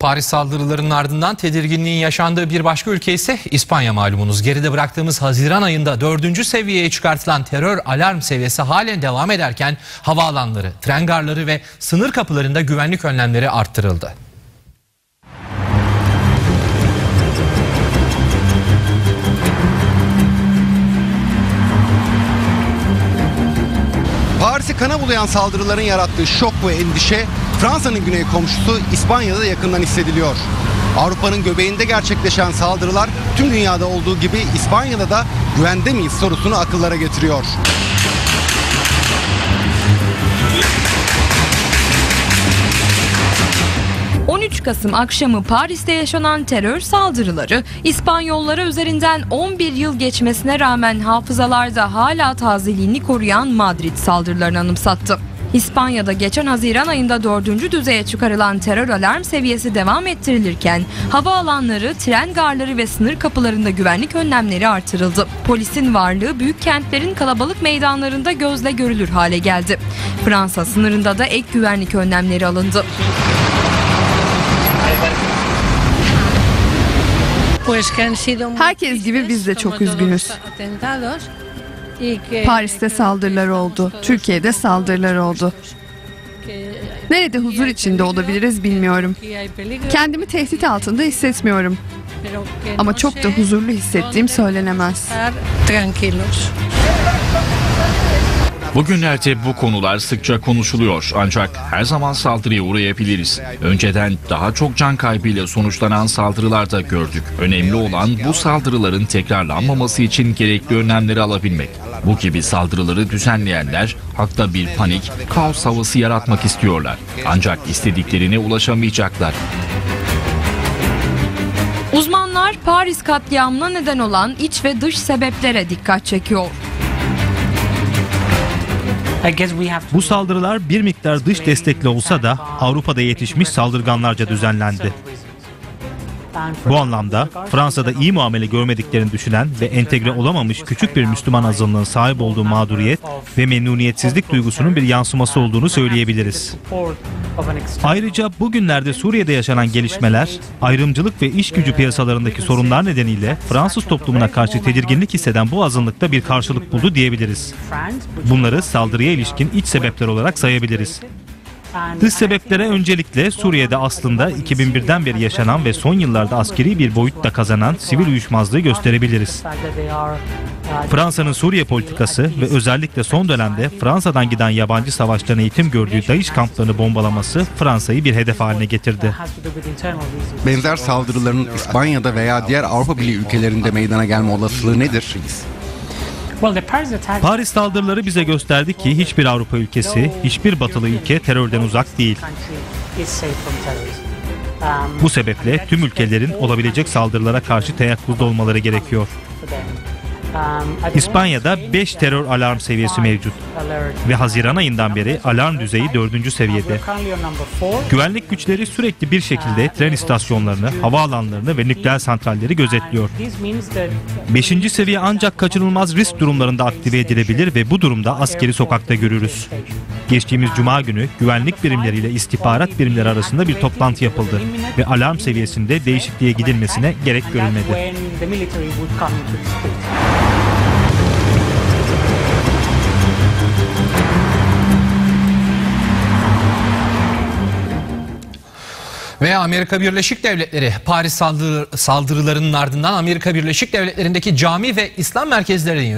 Paris saldırılarının ardından tedirginliğin yaşandığı bir başka ülke ise İspanya malumunuz. Geride bıraktığımız Haziran ayında dördüncü seviyeye çıkartılan terör alarm seviyesi halen devam ederken havaalanları, tren garları ve sınır kapılarında güvenlik önlemleri arttırıldı. Paris'i kana bulayan saldırıların yarattığı şok ve endişe Fransa'nın güney komşusu İspanya'da da yakından hissediliyor. Avrupa'nın göbeğinde gerçekleşen saldırılar tüm dünyada olduğu gibi İspanya'da da güvende miyiz sorusunu akıllara getiriyor. Hı. 13 Kasım akşamı Paris'te yaşanan terör saldırıları İspanyollara üzerinden 11 yıl geçmesine rağmen hafızalarda hala tazeliğini koruyan Madrid saldırılarını anımsattı. İspanya'da geçen Haziran ayında dördüncü düzeye çıkarılan terör alarm seviyesi devam ettirilirken havaalanları, tren garları ve sınır kapılarında güvenlik önlemleri artırıldı. Polisin varlığı büyük kentlerin kalabalık meydanlarında gözle görülür hale geldi. Fransa sınırında da ek güvenlik önlemleri alındı. Herkes gibi biz de çok üzgünüz. Paris'te saldırılar oldu, Türkiye'de saldırılar oldu. Nerede huzur içinde olabiliriz bilmiyorum. Kendimi tehdit altında hissetmiyorum. Ama çok da huzurlu hissettiğim söylenemez. Bugünlerde bu konular sıkça konuşuluyor ancak her zaman saldırıya uğrayabiliriz. Önceden daha çok can kaybıyla sonuçlanan saldırılar da gördük. Önemli olan bu saldırıların tekrarlanmaması için gerekli önlemleri alabilmek. Bu gibi saldırıları düzenleyenler hakta bir panik, kaos havası yaratmak istiyorlar. Ancak istediklerine ulaşamayacaklar. Uzmanlar Paris katliamına neden olan iç ve dış sebeplere dikkat çekiyor. Bu saldırılar bir miktar dış destekli olsa da Avrupa'da yetişmiş saldırganlarca düzenlendi. Bu anlamda Fransa'da iyi muamele görmediklerini düşünen ve entegre olamamış küçük bir Müslüman azınlığın sahip olduğu mağduriyet ve memnuniyetsizlik duygusunun bir yansıması olduğunu söyleyebiliriz. Ayrıca bugünlerde Suriye'de yaşanan gelişmeler, ayrımcılık ve iş gücü piyasalarındaki sorunlar nedeniyle Fransız toplumuna karşı tedirginlik hisseden bu azınlıkta bir karşılık buldu diyebiliriz. Bunları saldırıya ilişkin iç sebepler olarak sayabiliriz. Dış sebeplere öncelikle Suriye'de aslında 2001'den beri yaşanan ve son yıllarda askeri bir boyut da kazanan sivil uyuşmazlığı gösterebiliriz. Fransa'nın Suriye politikası ve özellikle son dönemde Fransa'dan giden yabancı savaşçıların eğitim gördüğü DAEŞ kamplarını bombalaması Fransa'yı bir hedef haline getirdi. Benzer saldırıların İspanya'da veya diğer Avrupa Birliği ülkelerinde meydana gelme olasılığı nedir? Paris saldırıları bize gösterdi ki hiçbir Avrupa ülkesi, hiçbir batılı ülke terörden uzak değil. Bu sebeple tüm ülkelerin olabilecek saldırılara karşı teyakkuzda olmaları gerekiyor. İspanya'da 5 terör alarm seviyesi mevcut ve Haziran ayından beri alarm düzeyi 4. seviyede. Güvenlik güçleri sürekli bir şekilde tren istasyonlarını, havaalanlarını ve nükleer santralleri gözetliyor. 5. seviye ancak kaçınılmaz risk durumlarında aktive edilebilir ve bu durumda askeri sokakta görürüz. Geçtiğimiz cuma günü güvenlik birimleriyle istihbarat birimleri arasında bir toplantı yapıldı ve alarm seviyesinde değişikliğe gidilmesine gerek görülmedi. Ve Amerika Birleşik Devletleri Paris saldırı, saldırılarının ardından Amerika Birleşik Devletleri'ndeki cami ve İslam merkezlerinin